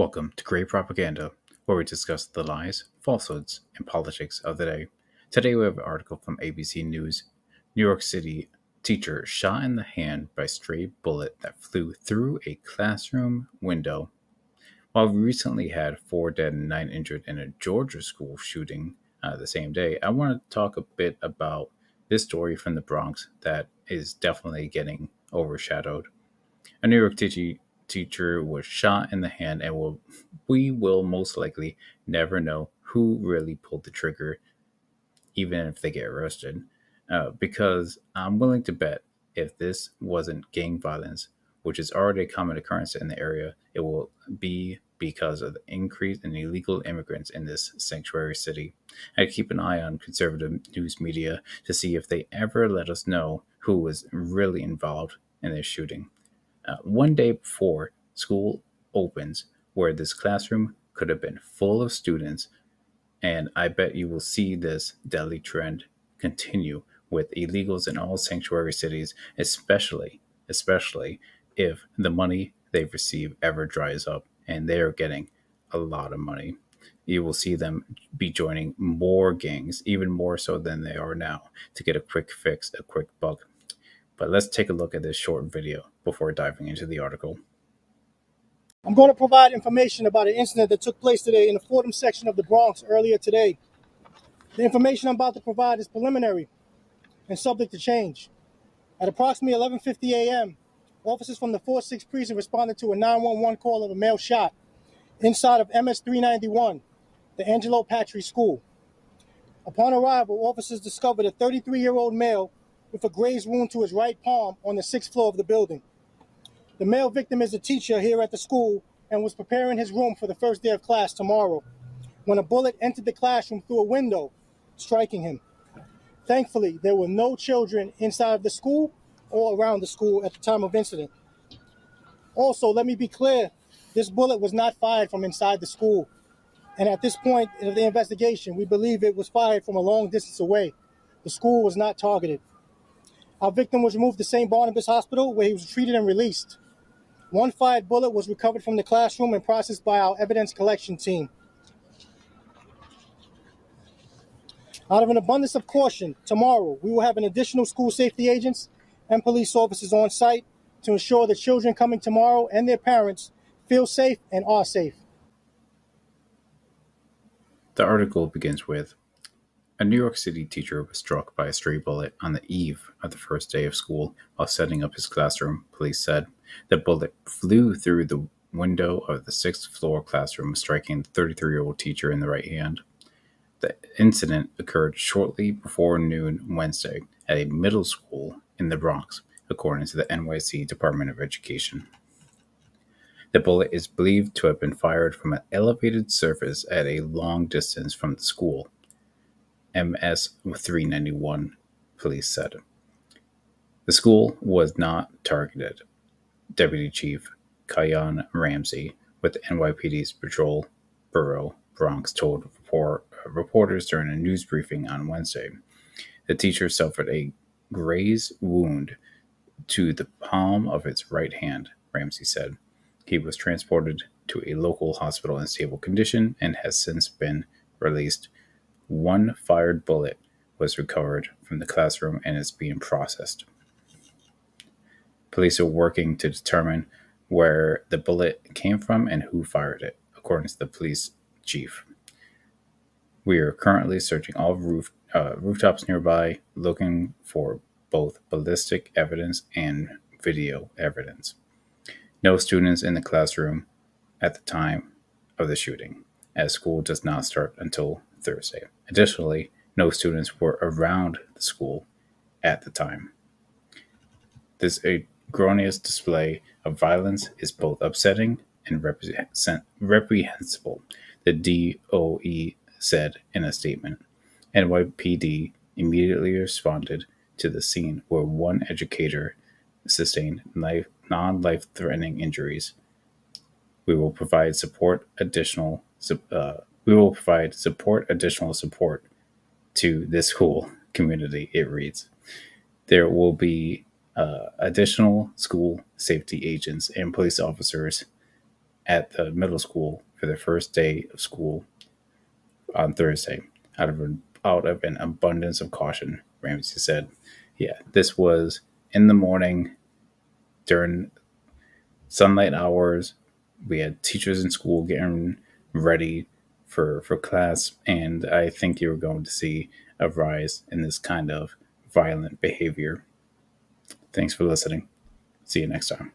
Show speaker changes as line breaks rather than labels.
Welcome to Gray Propaganda, where we discuss the lies, falsehoods, and politics of the day. Today we have an article from ABC News. New York City teacher shot in the hand by stray bullet that flew through a classroom window. While we recently had four dead and nine injured in a Georgia school shooting uh, the same day, I want to talk a bit about this story from the Bronx that is definitely getting overshadowed. A New York teacher teacher was shot in the hand and will we will most likely never know who really pulled the trigger even if they get arrested. Uh, because i'm willing to bet if this wasn't gang violence which is already a common occurrence in the area it will be because of the increase in illegal immigrants in this sanctuary city. I keep an eye on conservative news media to see if they ever let us know who was really involved in this shooting uh, one day before school opens, where this classroom could have been full of students. And I bet you will see this deadly trend continue with illegals in all sanctuary cities, especially, especially if the money they receive ever dries up and they are getting a lot of money. You will see them be joining more gangs, even more so than they are now, to get a quick fix, a quick buck. But let's take a look at this short video before diving into the article.
I'm going to provide information about an incident that took place today in the Fordham section of the Bronx earlier today. The information I'm about to provide is preliminary and subject to change. At approximately 11:50 a.m., officers from the 4-6 precinct responded to a 911 call of a male shot inside of MS 391, the Angelo Patri School. Upon arrival, officers discovered a 33-year-old male with a grazed wound to his right palm on the sixth floor of the building. The male victim is a teacher here at the school and was preparing his room for the first day of class tomorrow when a bullet entered the classroom through a window, striking him. Thankfully, there were no children inside of the school or around the school at the time of incident. Also, let me be clear, this bullet was not fired from inside the school. And at this point of the investigation, we believe it was fired from a long distance away. The school was not targeted. Our victim was removed to St. Barnabas Hospital where he was treated and released. One fired bullet was recovered from the classroom and processed by our evidence collection team. Out of an abundance of caution, tomorrow we will have an additional school safety agents and police officers on site to ensure the children coming tomorrow and their parents feel safe and are safe.
The article begins with a New York City teacher was struck by a stray bullet on the eve of the first day of school while setting up his classroom, police said. The bullet flew through the window of the sixth floor classroom, striking the 33 year old teacher in the right hand. The incident occurred shortly before noon Wednesday at a middle school in the Bronx, according to the NYC Department of Education. The bullet is believed to have been fired from an elevated surface at a long distance from the school. MS 391, police said. The school was not targeted. Deputy Chief Kayhan Ramsey with NYPD's Patrol Bureau Bronx told report, reporters during a news briefing on Wednesday. The teacher suffered a graze wound to the palm of its right hand, Ramsey said. He was transported to a local hospital in stable condition and has since been released one fired bullet was recovered from the classroom and is being processed. Police are working to determine where the bullet came from and who fired it, according to the police chief. We are currently searching all roof, uh, rooftops nearby, looking for both ballistic evidence and video evidence. No students in the classroom at the time of the shooting, as school does not start until Thursday. Additionally, no students were around the school at the time. This egregious display of violence is both upsetting and reprehensible, the DOE said in a statement. NYPD immediately responded to the scene where one educator sustained non life threatening injuries. We will provide support additional uh, we will provide support additional support to this school community, it reads. There will be uh, additional school safety agents and police officers at the middle school for the first day of school on Thursday out of an, out of an abundance of caution, Ramsey said. Yeah, this was in the morning during sunlight hours. We had teachers in school getting ready for for class, and I think you're going to see a rise in this kind of violent behavior. Thanks for listening. See you next time.